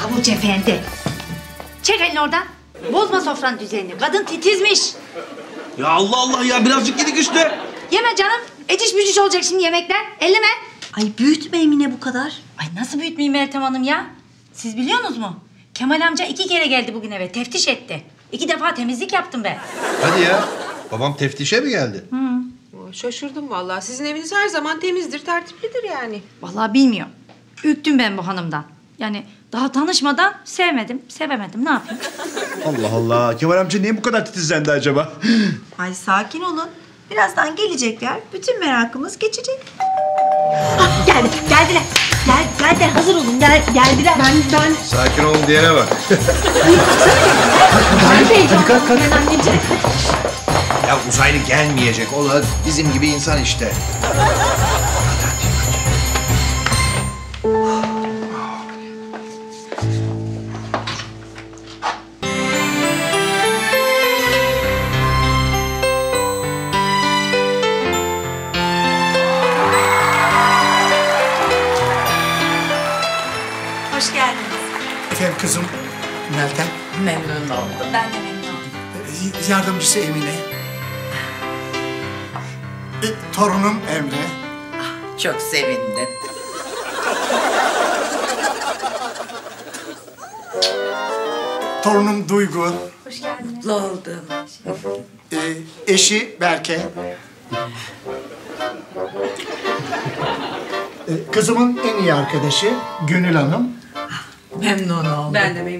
Havuç efendi. Çek elini oradan. Bozma sofranın düzenini. Kadın titizmiş. Ya Allah Allah ya birazcık yedik işte. Yeme canım. Eciş bücüş olacak şimdi yemekler. Elleme. Ay büyütme Emine bu kadar. Ay nasıl büyütmeyeyim Meltem Hanım ya? Siz biliyorsunuz mu? Kemal amca iki kere geldi bugün eve. Teftiş etti. İki defa temizlik yaptım ben. Hadi ya. Babam teftişe mi geldi? Oo, Şaşırdım vallahi. Sizin eviniz her zaman temizdir, tertiplidir yani. Vallahi bilmiyorum. Ürktüm ben bu hanımdan. Yani daha tanışmadan sevmedim, sevemedim. Ne yapayım? Allah Allah. Kemal amca niye bu kadar titizlendi acaba? Ay sakin olun. Birazdan gelecekler. Bütün merakımız geçecek. Geldi, geldiler. Gel, geldiler. Hazır olun. Gel, geldiler. Ben, ben. Sakin olun diyene bak. ya uzaylı gelmeyecek. O da bizim gibi insan işte. Meltem, Memnun oldum. Ben de memnun oldum. yardımcısı Emine. E, torunum Emre. Çok sevindim. Torunum Duygu. Mutlu oldum. e, eşi Berke. E, kızımın en iyi arkadaşı Gönül Hanım. Memnun oldum. Ben de memnun oldum.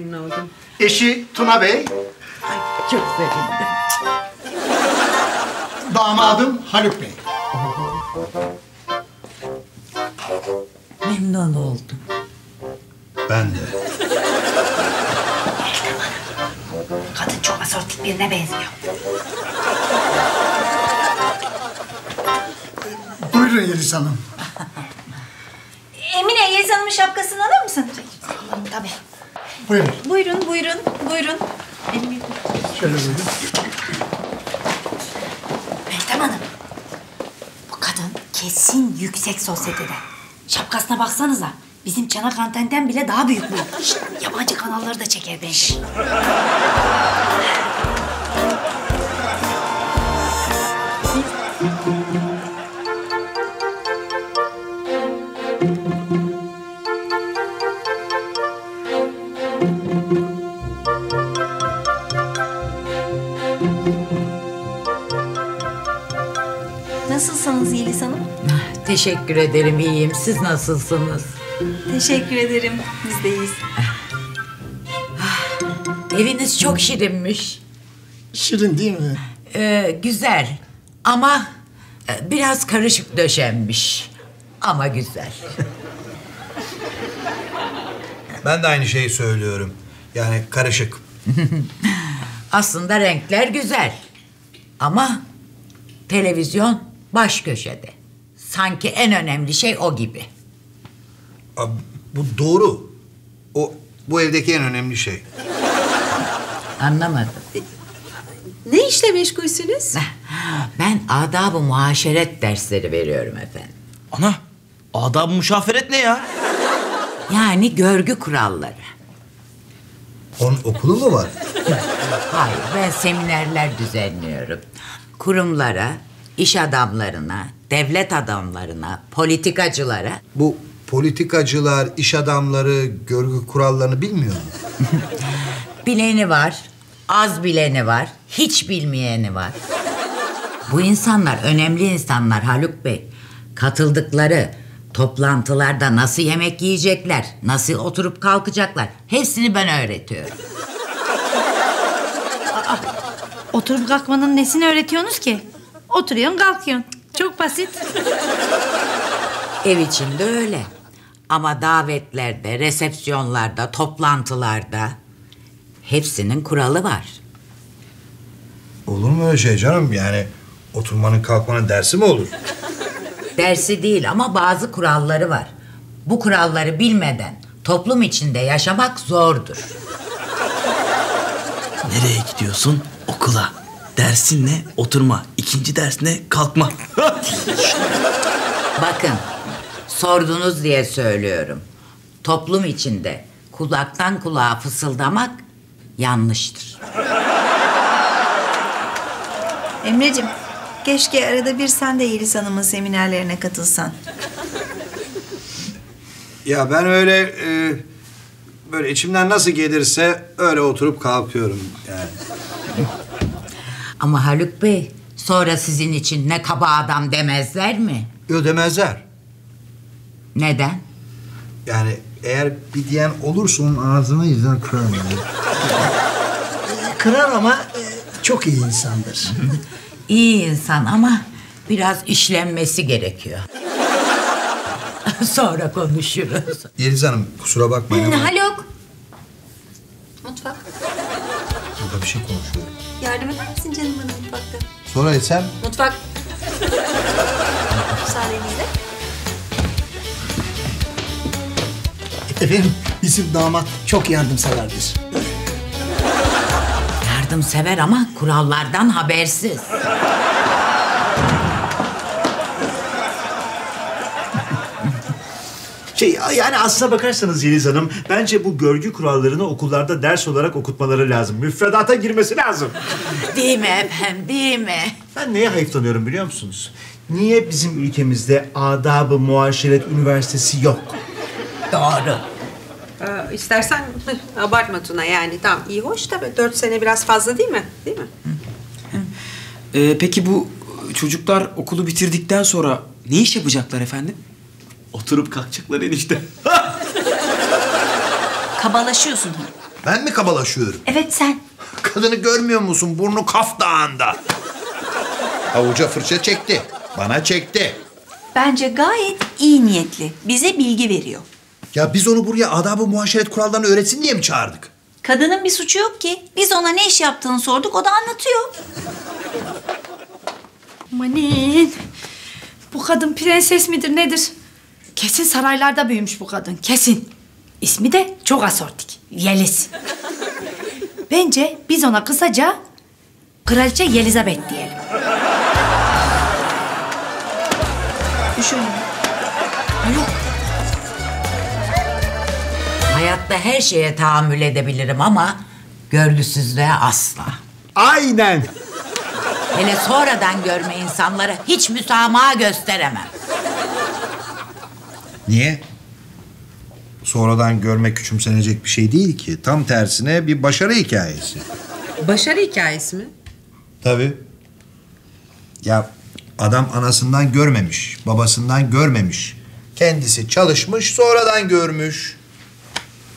Eşi Tuna Bey. Çok sevindim. Damadım Haluk Bey. Memnun oldum. Ben de. Kadın çok asortik birine benziyor. Buyurun Yeliz Hanım. Emine Yeliz Hanım'ın şapkasını alır mısın? Alırım tabii. Buyurun. Buyurun, buyurun, buyurun. Şöyle buyurun. Meltem Hanım. Bu kadın kesin yüksek sosyetede. Şapkasına baksanıza. Bizim çanak antenden bile daha büyük bu. Şşt, yabancı kanalları da çeker bence. Teşekkür ederim iyiyim. Siz nasılsınız? Teşekkür ederim. Biz de iyiyiz. Eviniz çok şirinmiş. Şirin değil mi? Ee, güzel ama e, biraz karışık döşenmiş. Ama güzel. Ben de aynı şeyi söylüyorum. Yani karışık. Aslında renkler güzel. Ama televizyon baş köşede. Sanki en önemli şey o gibi. Abi, bu doğru. O bu evdeki en önemli şey. Anlamadım. Ne işle meşgulsünüz? Ben adab-ı muaşeret dersleri veriyorum efendim. Ana adab müşaferet ne ya? Yani görgü kuralları. Onun okulu mu var? Hayır, ben seminerler düzenliyorum. Kurumlara, iş adamlarına, devlet adamlarına, politikacılara Bu politikacılar, iş adamları görgü kurallarını bilmiyor mu? bileni var, az bileni var, hiç bilmeyeni var. Bu insanlar önemli insanlar Haluk Bey. Katıldıkları toplantılarda nasıl yemek yiyecekler, nasıl oturup kalkacaklar hepsini ben öğretiyorum. Oturup kalkmanın nesini öğretiyorsunuz ki? Oturuyorsun kalkıyorsun. Çok basit. Ev içinde öyle. Ama davetlerde, resepsiyonlarda, toplantılarda hepsinin kuralı var. Olur mu öyle şey canım? Yani oturmanın kalkmanın dersi mi olur? Dersi değil ama bazı kuralları var. Bu kuralları bilmeden toplum içinde yaşamak zordur. Nereye gidiyorsun? Okula. Dersin ne? Oturma. İkinci ders ne? Kalkma. Bakın, sordunuz diye söylüyorum. Toplum içinde kulaktan kulağa fısıldamak yanlıştır. Emre'cim keşke arada bir sen de Yeliz Hanım'ın seminerlerine katılsan. Ya ben öyle e, böyle içimden nasıl gelirse öyle oturup kalkıyorum yani. Ama Haluk Bey sonra sizin için ne kaba adam demezler mi? Ödemezler. Neden? Yani eğer bir diyen olursa onun ağzını yüzden yani. Kırar ama e, çok iyi insandır. İyi insan ama biraz işlenmesi gerekiyor. sonra konuşuruz. Yeliz Hanım kusura bakmayın ama Haluk. Mutfak. burada bir şey konuşuyorum. Yardım eder misin canım bana mutfakta? Sonra etsem Mutfak. Müsaadenizle. Efendim bizim damat çok yardımseverdir. Yardımsever ama kurallardan habersiz. Şey yani aslına bakarsanız Yeliz Hanım bence bu görgü kurallarını okullarda ders olarak okutmaları lazım. Müfredata girmesi lazım. Değil mi efendim değil mi? Ben neye hayıflanıyorum biliyor musunuz? Niye bizim ülkemizde adab-ı muaşeret üniversitesi yok? Doğru. Ee, istersen abartma Tuna yani. Tamam iyi hoş tabii. Dört sene biraz fazla değil mi? Değil mi? Ee, peki bu çocuklar okulu bitirdikten sonra ne iş yapacaklar efendim? Oturup kalkacaklar enişte. Kabalaşıyorsun. ben mi kabalaşıyorum? Evet sen. Kadını görmüyor musun? Burnu kaf dağında. Avuca fırça çekti. Bana çekti. Bence gayet iyi niyetli. Bize bilgi veriyor. Ya biz onu buraya adab-ı muaşeret kurallarını öğretsin diye mi çağırdık? Kadının bir suçu yok ki. Biz ona ne iş yaptığını sorduk, o da anlatıyor. Manin. Bu kadın prenses midir nedir? Kesin saraylarda büyümüş bu kadın. Kesin. İsmi de çok asortik. Yeliz. Bence biz ona kısaca Kraliçe Yelizabeth diyelim. Düşünün. Hayatta her şeye tahammül edebilirim ama görgüsüzlüğe asla. Aynen. Hele sonradan görme insanlara hiç müsamaha gösteremem. Niye? Sonradan görmek küçümsenecek bir şey değil ki. Tam tersine bir başarı hikayesi. Başarı hikayesi mi? Tabii. Ya adam anasından görmemiş, babasından görmemiş. Kendisi çalışmış, sonradan görmüş.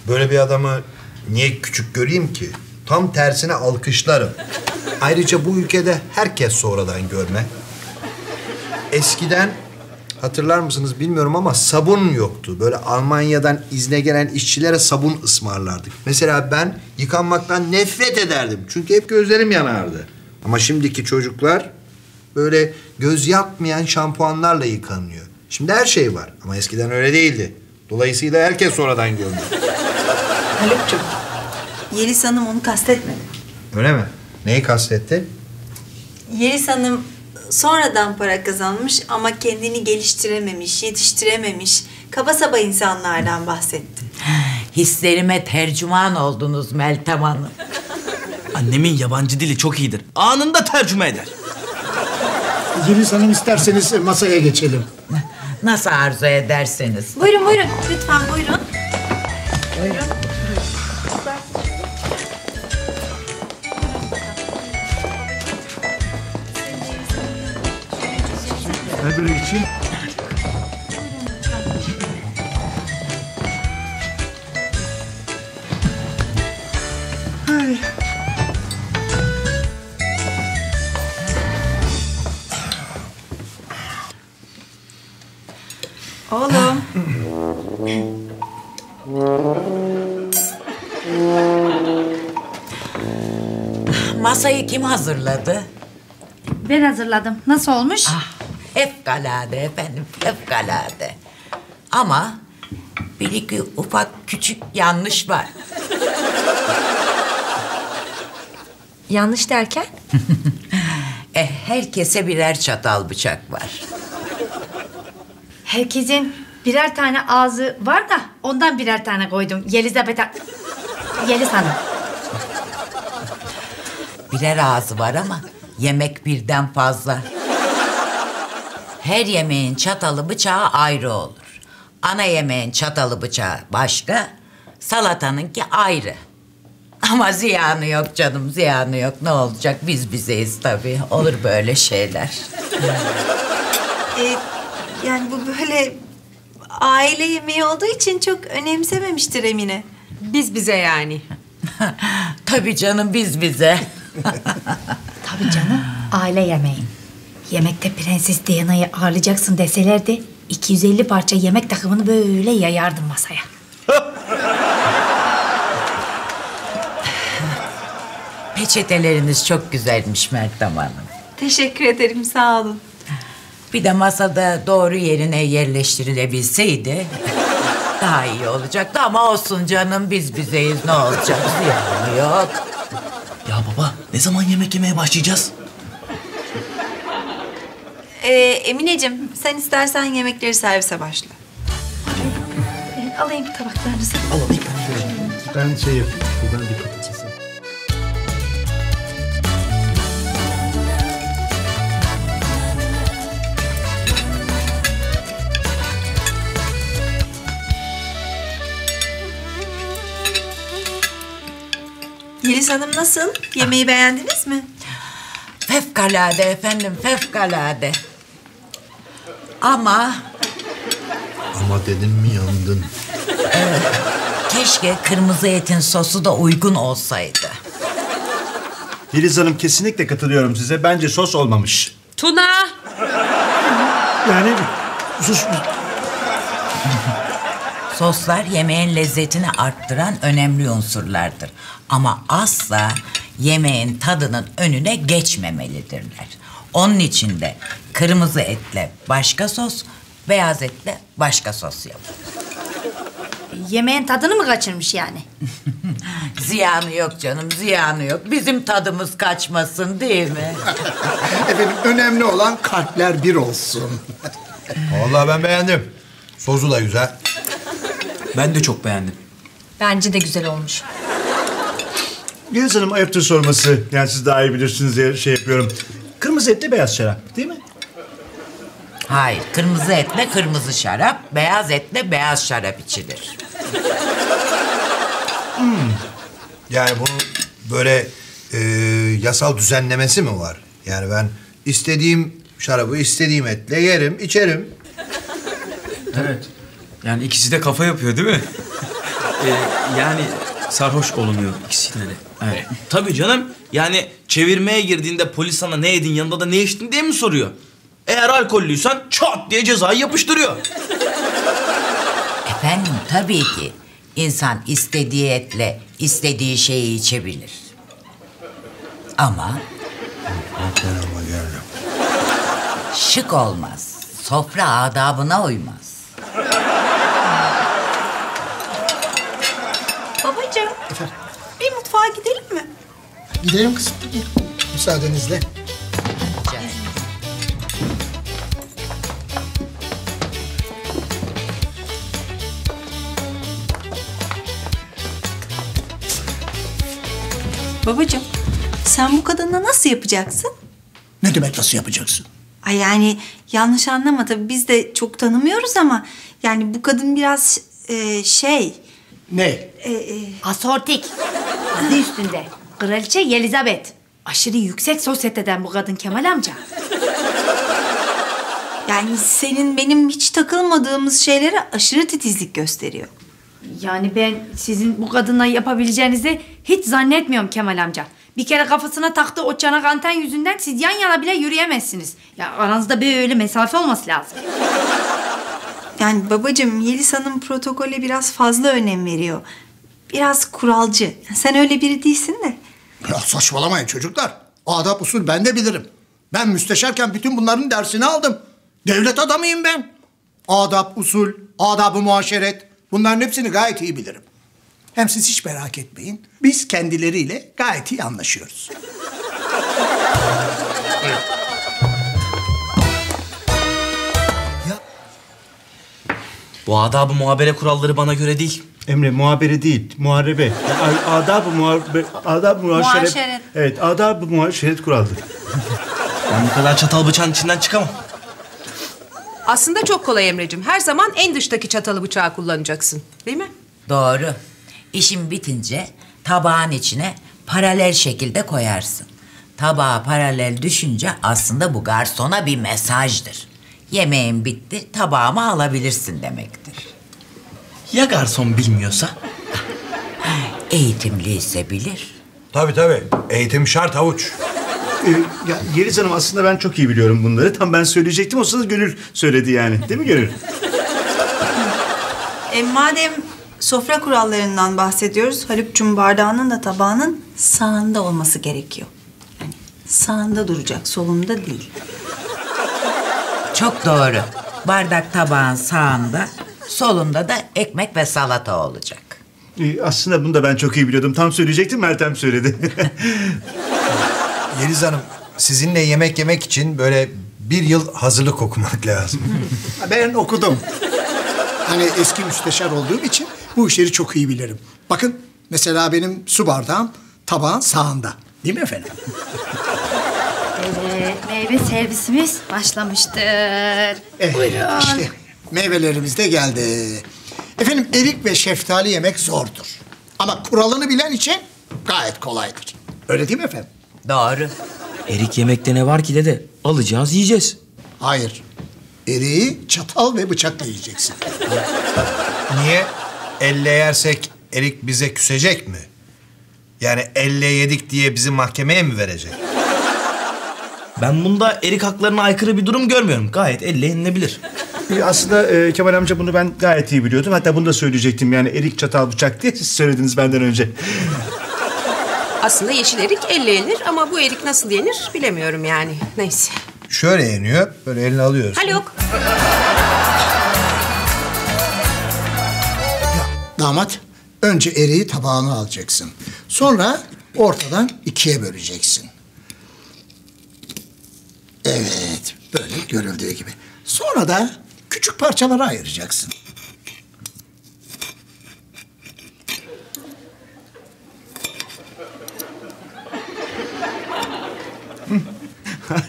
Böyle bir adamı niye küçük göreyim ki? Tam tersine alkışlarım. Ayrıca bu ülkede herkes sonradan görme. Eskiden hatırlar mısınız bilmiyorum ama sabun yoktu. Böyle Almanya'dan izne gelen işçilere sabun ısmarlardık. Mesela ben yıkanmaktan nefret ederdim. Çünkü hep gözlerim yanardı. Ama şimdiki çocuklar böyle göz yakmayan şampuanlarla yıkanıyor. Şimdi her şey var ama eskiden öyle değildi. Dolayısıyla herkes sonradan görmüş. Haluk'cum, Yeliz Hanım onu kastetmedi. Öyle mi? Neyi kastetti? Yeliz Hanım sonradan para kazanmış ama kendini geliştirememiş, yetiştirememiş, kaba saba insanlardan bahsetti. Hislerime tercüman oldunuz Meltem Hanım. Annemin yabancı dili çok iyidir. Anında tercüme eder. Yeliz Hanım isterseniz masaya geçelim. Nasıl arzu ederseniz. Buyurun buyurun, lütfen buyurun. Öbürü için Oğlum. Masayı kim hazırladı? Ben hazırladım. Nasıl olmuş? Ah, fevkalade efendim, fevkalade. Ama bir iki ufak küçük yanlış var. Yanlış derken? E, herkese birer çatal bıçak var. Herkesin birer tane ağzı var da ondan birer tane koydum. Yelizabeth Yeliz Hanım. Birer ağzı var ama yemek birden fazla. Her yemeğin çatalı bıçağı ayrı olur. Ana yemeğin çatalı bıçağı başka, salatanınki ayrı. Ama ziyanı yok canım, ziyanı yok. Ne olacak? Biz bizeyiz tabii. Olur böyle şeyler. Ee, yani bu böyle aile yemeği olduğu için çok önemsememiştir Emine. Biz bize yani. tabii canım biz bize. Tabii canım aile yemeği. Yemekte Prenses Diana'yı ağırlayacaksın deselerdi 250 parça yemek takımını böyle yayardım masaya. Peçeteleriniz çok güzelmiş Meltem Hanım. Teşekkür ederim sağ olun. Bir de masada doğru yerine yerleştirilebilseydi daha iyi olacaktı ama olsun canım biz bizeyiz ne olacak ziyanı yok. Ya baba ne zaman yemek yemeye başlayacağız? Ee, Emineciğim sen istersen yemekleri servise başla. Alayım tabaklarınızı. Ben şey yapayım. Buradan bir patatesi. Yeliz Hanım nasıl? Yemeği beğendiniz mi? Fevkalade efendim fevkalade. Ama Ama dedin mi yandın. keşke kırmızı etin sosu da uygun olsaydı. Yeliz Hanım kesinlikle katılıyorum size. Bence sos olmamış. Tuna! Yani sus. Soslar yemeğin lezzetini arttıran önemli unsurlardır. Ama asla yemeğin tadının önüne geçmemelidirler. Onun için de kırmızı etle başka sos, beyaz etle başka sos yapın. Yemeğin tadını mı kaçırmış yani? Ziyanı yok canım, ziyanı yok. Bizim tadımız kaçmasın değil mi? Efendim önemli olan kalpler bir olsun. Vallahi ben beğendim. Sosu da güzel. Ben de çok beğendim. Bence de güzel olmuş. Yeliz Hanım ayıptır sorması. Yani siz daha iyi bilirsiniz diye şey yapıyorum. Kırmızı etli beyaz şarap değil mi? Hayır, kırmızı etle kırmızı şarap, beyaz etle beyaz şarap içilir. Yani bunun böyle e, yasal düzenlemesi mi var? Yani ben istediğim şarabı istediğim etle yerim, içerim. Evet. Yani ikisi de kafa yapıyor değil mi? Ee, yani sarhoş olunuyor ikisiyle de. Evet. Tabii canım. Yani çevirmeye girdiğinde polis sana ne yedin yanında da ne içtin diye mi soruyor? Eğer alkollüysen çat diye cezayı yapıştırıyor. Efendim tabii ki insan istediği etle istediği şeyi içebilir. Ama şık olmaz. Sofra adabına uymaz. Babacığım bir mutfağa gidelim mi? Gidelim kızım. Müsaadenizle. Babacığım sen bu kadınla nasıl yapacaksın? Ne demek nasıl yapacaksın? Ay yani yanlış anlama tabii biz de çok tanımıyoruz ama yani bu kadın biraz e, şey Ne? e, e, Asortik. Adı üstünde. Kraliçe Yelizabeth. Aşırı yüksek sosyeteden bu kadın Kemal amca. yani senin benim hiç takılmadığımız şeylere aşırı titizlik gösteriyor. Yani ben sizin bu kadınla yapabileceğinizi hiç zannetmiyorum Kemal amca. Bir kere kafasına taktığı o çanak anten yüzünden siz yan yana bile yürüyemezsiniz. Ya aranızda böyle mesafe olması lazım. Yani babacığım Yeliz Hanım protokole biraz fazla önem veriyor. Biraz kuralcı. Sen öyle biri değilsin de. Ya saçmalamayın çocuklar. Adap usul ben de bilirim. Ben müsteşarken bütün bunların dersini aldım. Devlet adamıyım ben. Adap, usul, adab-ı muaşeret bunların hepsini gayet iyi bilirim. Hem siz hiç merak etmeyin. Biz kendileriyle gayet iyi anlaşıyoruz. Bu adab-ı muhabere kuralları bana göre değil. Emre muhabere değil, muharebe. A- Adab-ı muharebe, adab-ı muhaşeret. Evet, adab-ı muhaşeret kuraldır. Ben bu kadar çatal bıçağın içinden çıkamam. Aslında çok kolay Emre'cim. Her zaman en dıştaki çatalı bıçağı kullanacaksın. Değil mi? Doğru. İşin bitince tabağın içine paralel şekilde koyarsın. Tabağa paralel düşünce aslında bu garsona bir mesajdır. Yemeğin bitti, tabağımı alabilirsin demektir. Ya garson bilmiyorsa? Eğitimliyse bilir. Tabii tabii. Eğitim şart havuç. Ee, ya Yeliz Hanım aslında ben çok iyi biliyorum bunları. Tam ben söyleyecektim. O sırada Gönül söyledi yani. Değil mi Gönül? E, madem sofra kurallarından bahsediyoruz, Haluk'cum bardağının da tabağının sağında olması gerekiyor. Yani sağında duracak, solunda değil. Çok doğru. Bardak tabağın sağında, solunda da ekmek ve salata olacak. Ee, aslında bunu da ben çok iyi biliyordum. Tam söyleyecektim Meltem söyledi. Yeliz Hanım, sizinle yemek yemek için böyle bir yıl hazırlık okumak lazım. Ben okudum. Hani eski müsteşar olduğum için bu işleri çok iyi bilirim. Bakın mesela benim su bardağım tabağın sağında. Değil mi efendim? Evet, meyve servisimiz başlamıştır. Eh, Buyurun. işte meyvelerimiz de geldi. Efendim erik ve şeftali yemek zordur. Ama kuralını bilen için gayet kolaydır. Öyle değil mi efendim? Doğru. Erik yemekte ne var ki dede? Alacağız yiyeceğiz. Hayır. Eriği çatal ve bıçakla yiyeceksin. Niye? Elle yersek Erik bize küsecek mi? Yani elle yedik diye bizi mahkemeye mi verecek? Ben bunda erik haklarına aykırı bir durum görmüyorum. Gayet elle yenilebilir. Ee, aslında e, Kemal amca bunu ben gayet iyi biliyordum. Hatta bunu da söyleyecektim. Yani erik çatal bıçak diye siz söylediniz benden önce. Aslında yeşil erik elle yenir ama bu erik nasıl yenir bilemiyorum yani. Neyse. Şöyle yeniyor, böyle eline alıyorsun. Haluk. Damat, önce eriği tabağına alacaksın. Sonra ortadan ikiye böleceksin. Evet, böyle görüldüğü gibi. Sonra da küçük parçalara ayıracaksın.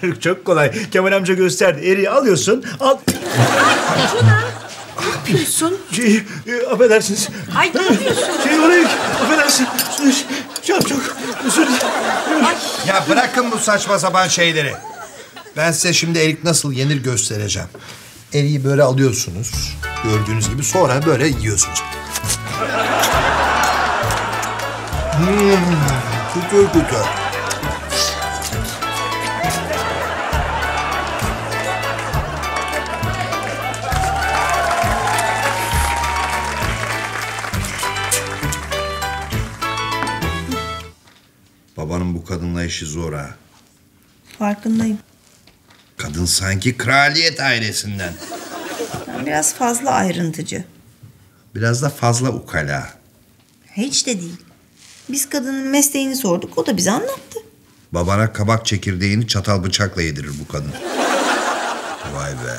Çok kolay. Kemal amca gösterdi. Eriği alıyorsun. Al... Ne yapıyorsun? Şey, e, affedersiniz. Ay ne yapıyorsun? Şey oraya affedersin. Çok çok özür dilerim. Ya bırakın bu saçma sapan şeyleri. Ben size şimdi erik nasıl yenir göstereceğim. Eriği böyle alıyorsunuz. Gördüğünüz gibi sonra böyle yiyorsunuz. Hmm, kütür kütür. Babanın bu kadınla işi zor ha. Farkındayım. Kadın sanki kraliyet ailesinden. Biraz fazla ayrıntıcı. Biraz da fazla ukala. Hiç de değil. Biz kadının mesleğini sorduk, o da bize anlattı. Babana kabak çekirdeğini çatal bıçakla yedirir bu kadın. Vay be.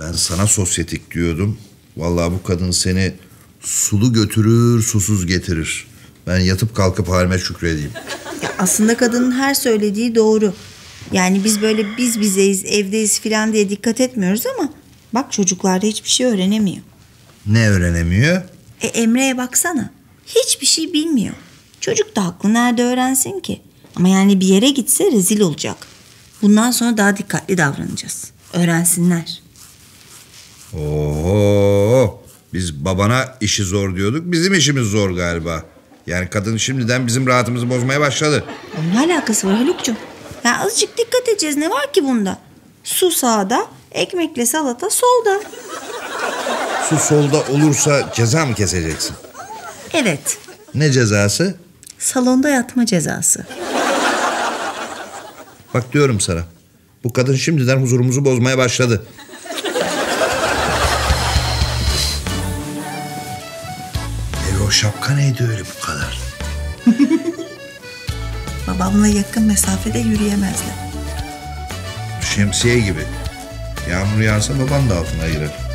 Ben sana sosyetik diyordum. Vallahi bu kadın seni sulu götürür, susuz getirir. Ben yatıp kalkıp halime şükredeyim. Ya aslında kadının her söylediği doğru. Yani biz böyle biz bizeyiz, evdeyiz falan diye dikkat etmiyoruz ama bak çocuklarda hiçbir şey öğrenemiyor. Ne öğrenemiyor? E Emre'ye baksana. Hiçbir şey bilmiyor. Çocuk da haklı nerede öğrensin ki? Ama yani bir yere gitse rezil olacak. Bundan sonra daha dikkatli davranacağız. Öğrensinler. Oo, biz babana işi zor diyorduk. Bizim işimiz zor galiba. Yani kadın şimdiden bizim rahatımızı bozmaya başladı. Ne alakası var Haluk'cum? Ya azıcık dikkat edeceğiz. Ne var ki bunda? Su sağda, ekmekle salata solda. Su solda olursa ceza mı keseceksin? Evet. Ne cezası? Salonda yatma cezası. Bak diyorum sana. Bu kadın şimdiden huzurumuzu bozmaya başladı. E o şapka neydi öyle bu kadar? Babamla yakın mesafede yürüyemezler. Şemsiye gibi. Yağmur yağsa baban da altına girer.